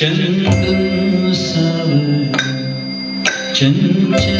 चंदन सावर चंचल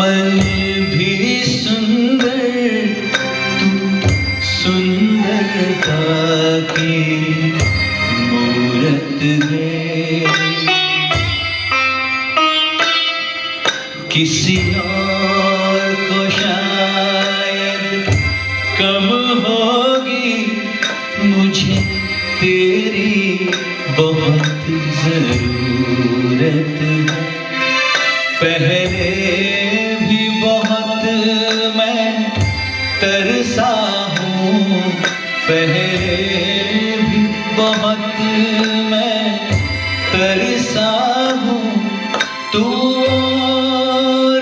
भी सुंदर तू सुंदरता की किसी और कम होगी मुझे तेरी बहुत ज़रूरत पहले पहले भी बहुत मैं तरसा हूँ तू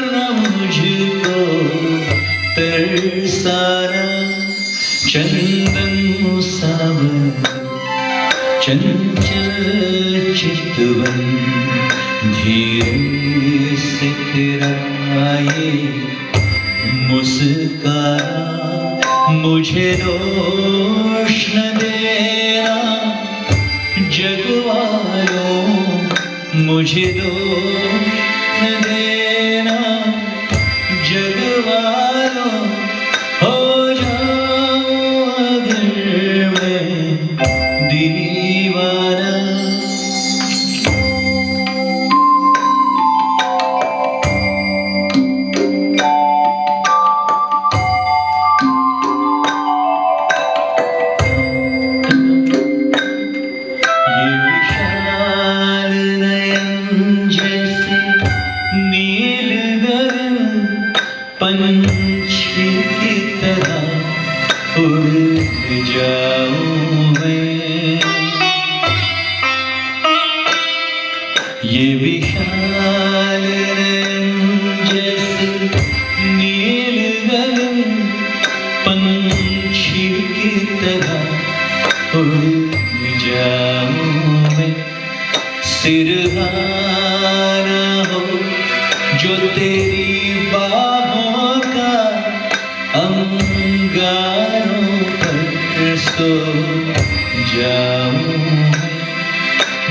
न मुझको तरसाना। चंदन धीरे से तेरा ये मुस्कारा मुझे रोशन देना। जग वालों मुझे रोशन देना। जाऊँ मैं ये विशाल जैसे नील गगन पंछी की तरह। उड़ जाऊँ मैं सिरहाना हो जो तेरी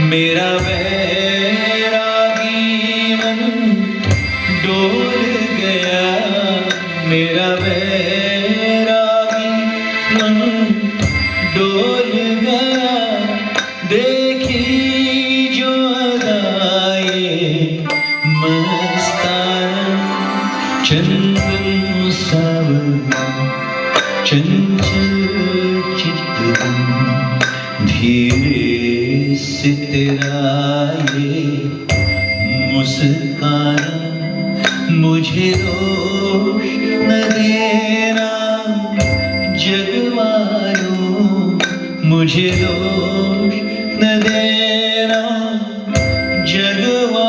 मेरा बैरागी मन डोल गया। मेरा बैरागी मन डोल गया। देखी जो अदाए मस्तान चंदन सब चंचल चित्तन तेरा ये मुस्कान मुझे दोष न देना। जगवारो मुझे दोष न देना। जगवालो